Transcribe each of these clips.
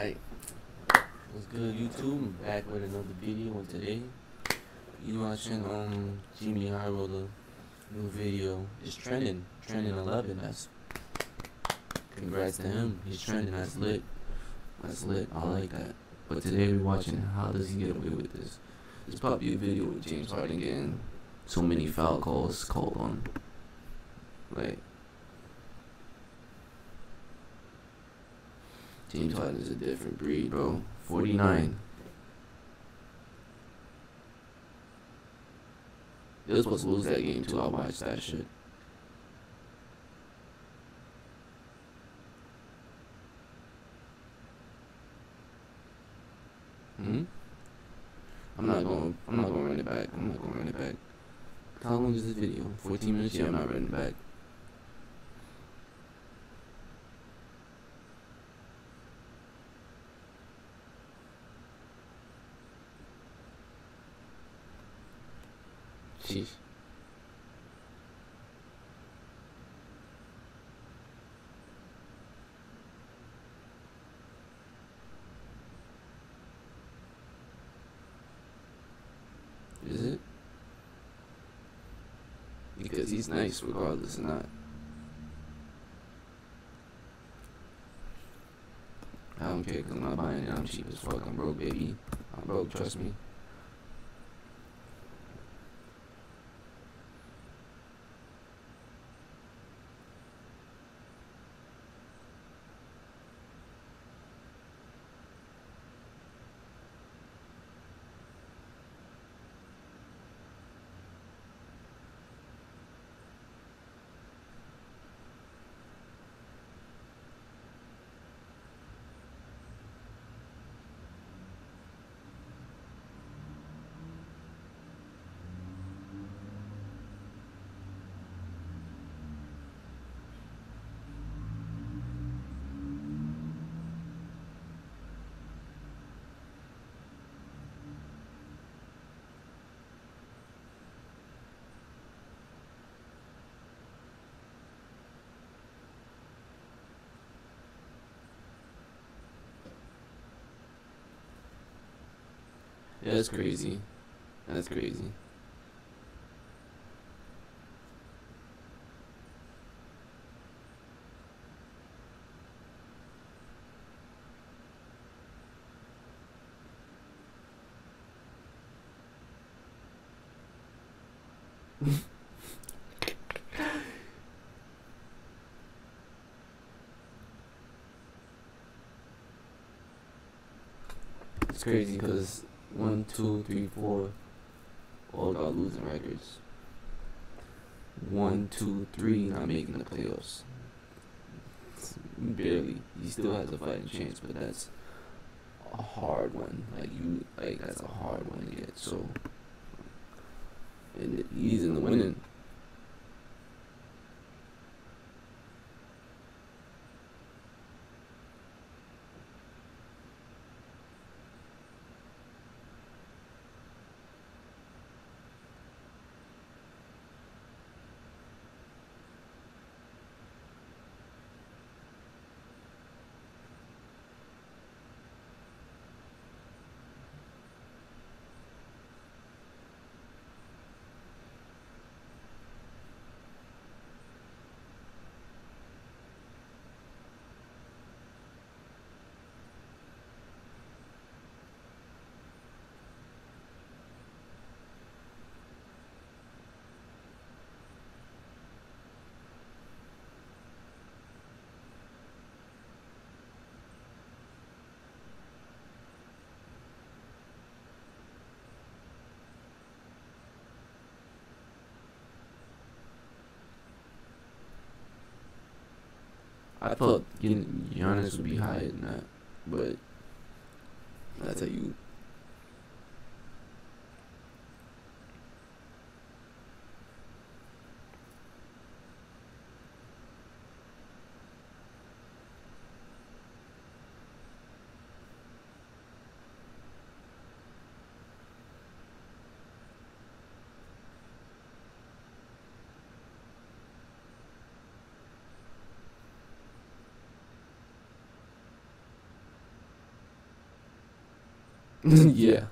Alright. What's good, YouTube? Back with another video, and today you watching um Jimmy Highroller new video. It's trending, trending 11. That's congrats to him. He's trending. That's lit. That's lit. I like that. But today we're watching how does he get away with this? This probably a video with James Harden getting so many foul calls called on. Like James Harden is a different breed, bro. 49. They was supposed to lose that game too. I watched that shit. Hmm. I'm not going. I'm not going to run it back. I'm not going to run it back. How long is this video? 14 minutes. Yeah, I'm not running back. Sheesh. Is it? Because he's nice regardless or not. I don't care because I'm not buying it. I'm cheap as fuck. I'm broke, baby. I'm broke, trust me. That's crazy. That's crazy. it's crazy because one, two, three, four, all got losing records. One, two, three, not making the playoffs. Barely. He still has a fighting chance, but that's a hard one. Like you, like that's a hard one to get. So, and he's in the winning. I thought Giannis would be higher than that, but that's how you. yeah.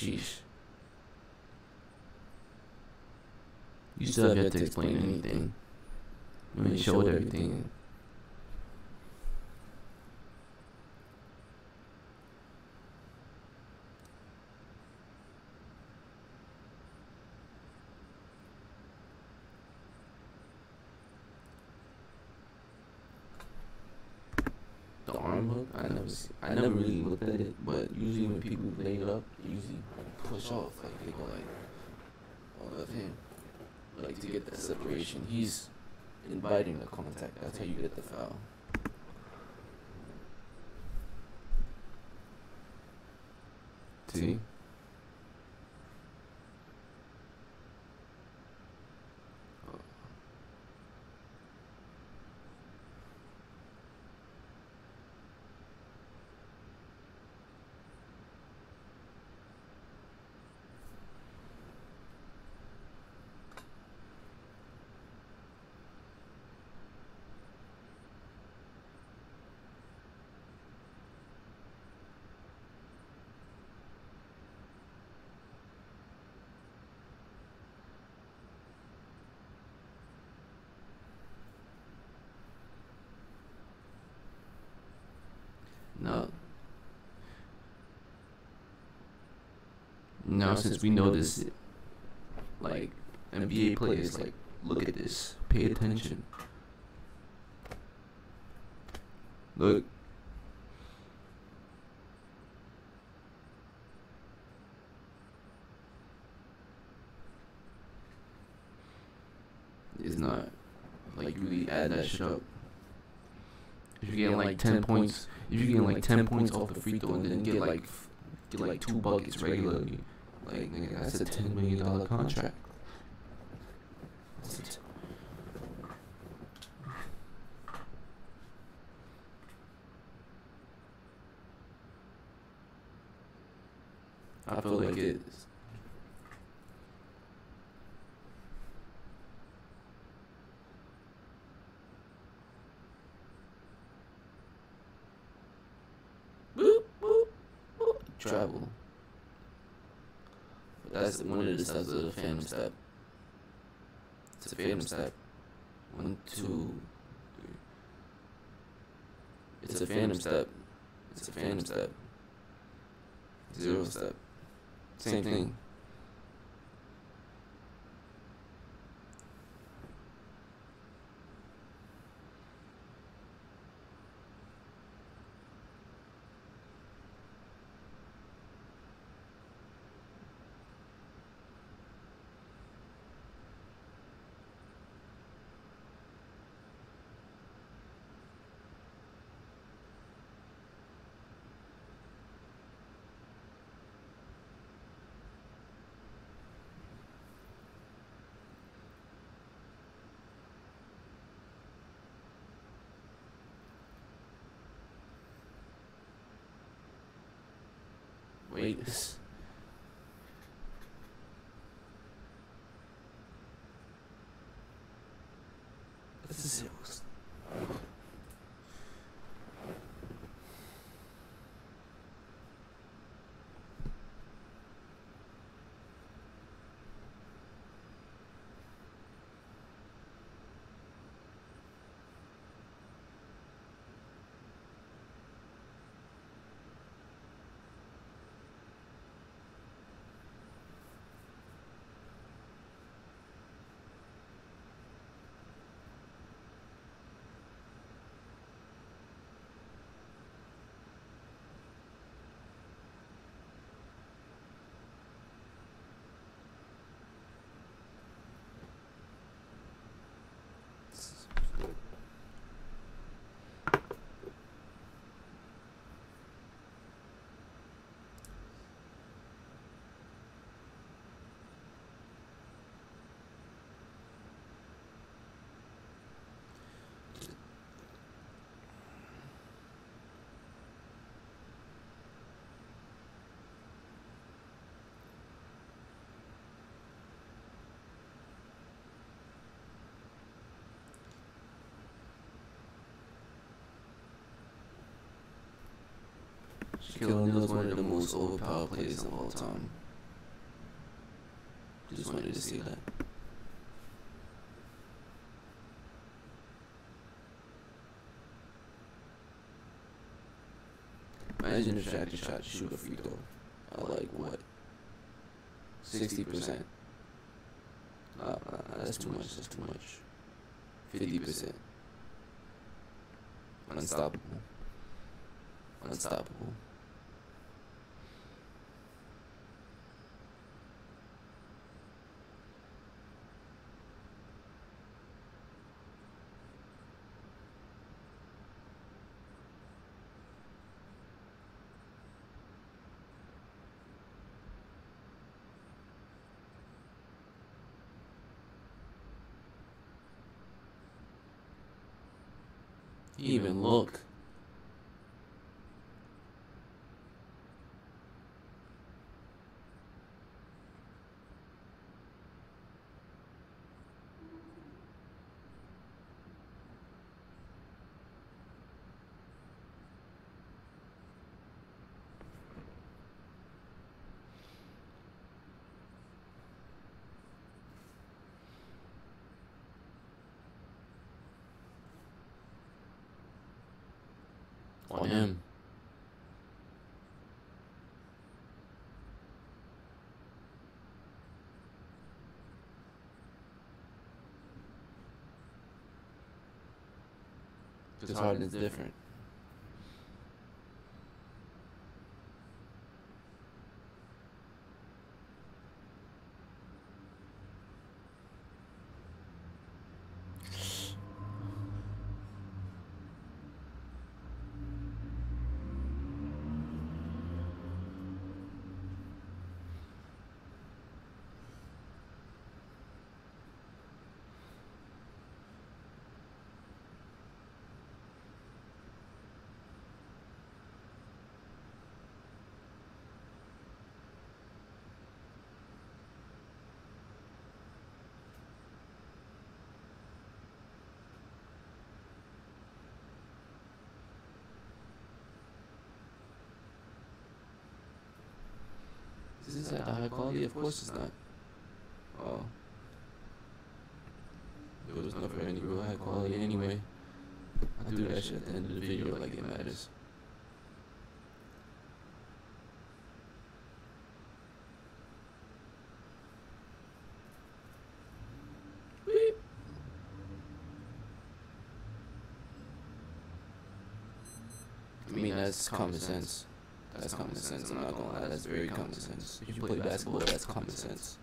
Sheesh. You still have yet to explain anything. I mean, showed everything. I never, I never really looked at it, but usually when people lay it up, they usually push off, like they go like oh, all of him, like to get that separation. He's inviting the contact. That's how you get the foul. See? Now, since we know this, like NBA players, like look at this, pay attention. Look. It's not like you really add that shit up. If you're getting like ten points, if you're getting like ten points off the free throw and then get like get like two buckets regularly, like nigga, that's a ten million dollar contract. That's a t- I feel like it's boop, boop, boop, travel. That's one of the steps of the phantom step. It's a phantom step. One, two, three. It's a phantom step. It's a phantom step. Zero step. Same thing. This is it. Shaquille O'Neal is one of the most overpowered players of all time. Just wanted to see that. Imagine if Shaq just to shoot a free throw at like what? 60%. Uh, uh, that's too much, that's too much. 50%. Unstoppable. Unstoppable. Even look. On him. Because Harden's different. Is this at a high quality? Of course it's not. Oh. It was never any real high quality anyway. I do that shit at the end of the video like it matters. I mean, that's common sense. That's common sense. I'm not gonna lie. That's very common sense. If you play basketball, that's common sense.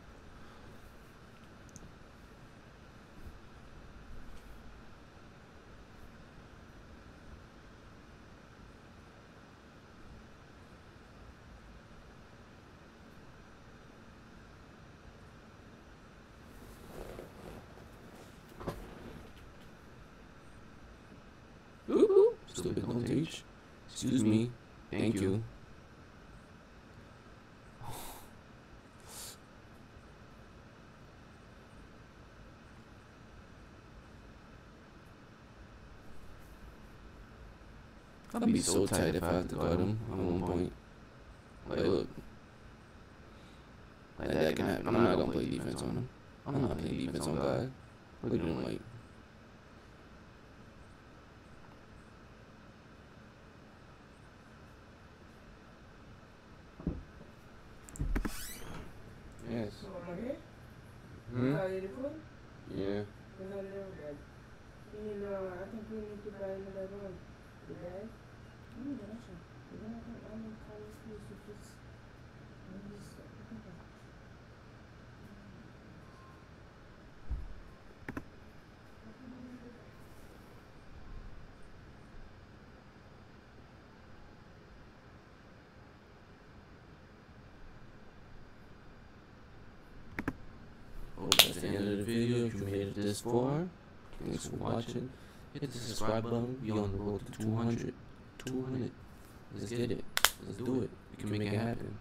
Ooh, ooh. Stupid don't teach. Excuse me. Thank you. I'd be so tight if I had to guard him at one point. Like, look. Like, that can happen. I'm not gonna play defense on him. I'm not playing defense on God. Look at him, like. Yes. Hmm? Are you recording? Yeah. We're not there yet. We need, uh, I think we need to buy another room. You guys? That's the end the video. You made this far, thanks for watching. Hit the subscribe button. Be on the road to 200. 200. Let's get it. Let's do it. We can make it happen.